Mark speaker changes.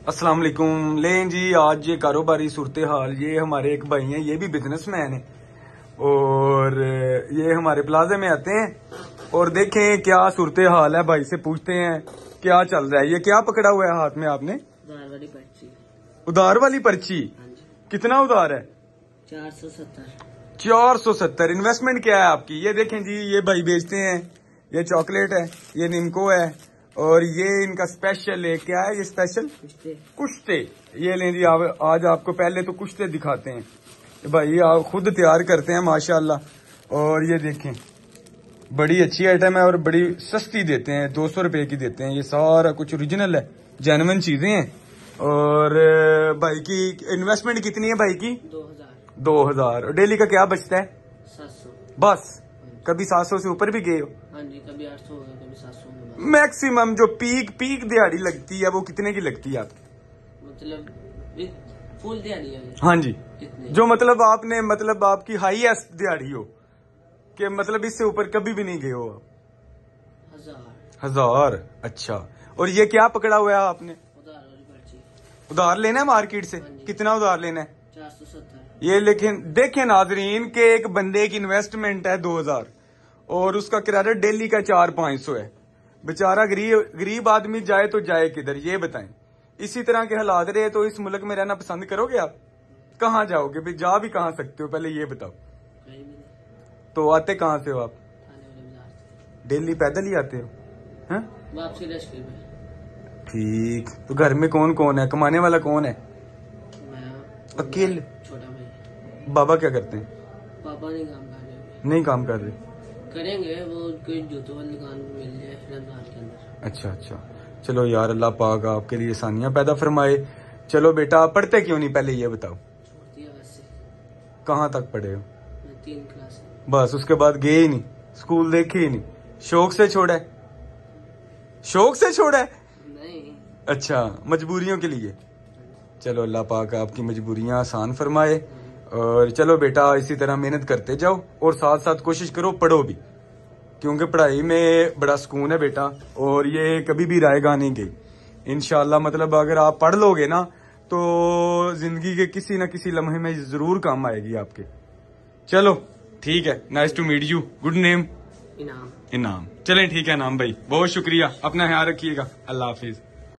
Speaker 1: अस्सलाम वालेकुम लें जी आज ये कारोबारी सूरत हाल ये हमारे एक भाई हैं ये भी बिजनेसमैन है। और ये हमारे प्लाजे में आते हैं। और देखें क्या सूरत हाल है भाई से पूछते हैं क्या चल रहा है ये क्या पकड़ा हुआ है हाथ में आपने?
Speaker 2: उधार वाली पर्ची।
Speaker 1: उधार वाली पर्ची?
Speaker 2: हाँ
Speaker 1: कितना उधार है?
Speaker 2: चार सौ सत्तर।
Speaker 1: चार सौ सत्तर। इन्वेस्टमेंट क्या है आपकी? ये देखें जी ये भाई बेचते हैं ये चॉकलेट है ये निमको है और ये इनका स्पेशल है क्या है ये स्पेशल
Speaker 2: कुश्ते।
Speaker 1: कुश्ते। ये लें जी आप, आज आपको पहले तो कुश्ते दिखाते हैं। ये भाई आप खुद तैयार करते हैं माशाल्लाह। और ये देखें बड़ी अच्छी आइटम है और बड़ी सस्ती देते हैं दो सौ रुपए की देते हैं। ये सारा कुछ ओरिजिनल है जेनवन चीज़ें हैं। और भाई की इन्वेस्टमेंट कितनी है भाई की?
Speaker 2: दो हज़ार।
Speaker 1: दो हज़ार। डेली का क्या बचता है? बस। कभी सात सौ से ऊपर भी गए हो?
Speaker 2: हाँ जी कभी आठ सौ कभी सात सौ
Speaker 1: मैक्सिमम जो पीक पीक दिहाड़ी लगती है वो कितने की लगती है आपकी?
Speaker 2: मतलब फुल दिहाड़ी हाँ
Speaker 1: जी। जो मतलब आपने मतलब आपकी हाईएस्ट दिहाड़ी हो कि मतलब इससे ऊपर कभी भी नहीं गए हो आप?
Speaker 2: हज़ार।
Speaker 1: हज़ार अच्छा। और ये क्या पकड़ा हुआ है आपने?
Speaker 2: उधार
Speaker 1: उधार लेना है मार्केट से? कितना उधार लेना है?
Speaker 2: चार सौ सत्तर।
Speaker 1: ये लेकिन देखें नाजरीन के एक बंदे की इन्वेस्टमेंट है दो हज़ार और उसका किराया डेली का चार पाँच सौ है। बेचारा गरीब गरीब आदमी जाए तो जाए किधर ये बताएँ। इसी तरह के हालात रहे तो इस मुल्क में रहना पसंद करोगे आप? कहाँ जाओगे? भी जा भी कहाँ सकते हो? पहले ये बताओ। तो आते कहाँ से हो आप? डेली पैदल ही आते हो? ठीक। तो घर में कौन कौन है? कमाने वाला कौन है? अकेले। बाबा क्या करते हैं?
Speaker 2: पापा नहीं काम कर रहे।
Speaker 1: नहीं काम कर रहे।
Speaker 2: करेंगे वो कोई जूतों वाली दुकान मिल जाए रमज़ान के अंदर
Speaker 1: अच्छा अच्छा। चलो यार अल्लाह पाक आपके लिए आसानियाँ पैदा फरमाए। चलो बेटा आप पढ़ते क्यों नहीं? पहले ये बताओ। कहाँ तक पढ़े हो?
Speaker 2: तीन क्लास
Speaker 1: बस उसके बाद गए ही नहीं। स्कूल देखे ही नहीं। शौक से छोड़ा है? शौक से छोड़ा है?
Speaker 2: नहीं।
Speaker 1: अच्छा मजबूरियों के लिए। चलो अल्लाह पाक आपकी मजबूरियाँ आसान फरमाए। और चलो बेटा इसी तरह मेहनत करते जाओ और साथ साथ कोशिश करो पढ़ो भी क्योंकि पढ़ाई में बड़ा सुकून है बेटा और ये कभी भी रायगा नहीं गई। इनशाला मतलब अगर आप पढ़ लोगे ना तो ज़िंदगी के किसी न किसी लम्हे में ज़रूर काम आएगी आपके। चलो ठीक है nice to meet you good name
Speaker 2: Inam.
Speaker 1: Inam. चलें ठीक है नाम भाई। बहुत शुक्रिया। अपना ख्याल रखिएगा। अल्लाह हाफिज।